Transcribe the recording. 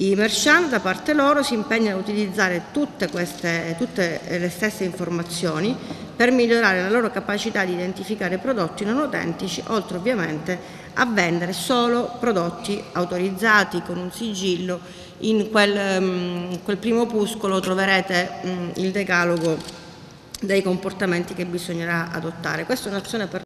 I merchant da parte loro si impegnano a utilizzare tutte, queste, tutte le stesse informazioni per migliorare la loro capacità di identificare prodotti non autentici, oltre ovviamente a vendere solo prodotti autorizzati con un sigillo. In quel, in quel primo opuscolo troverete mm, il decalogo dei comportamenti che bisognerà adottare. Questa è un'azione per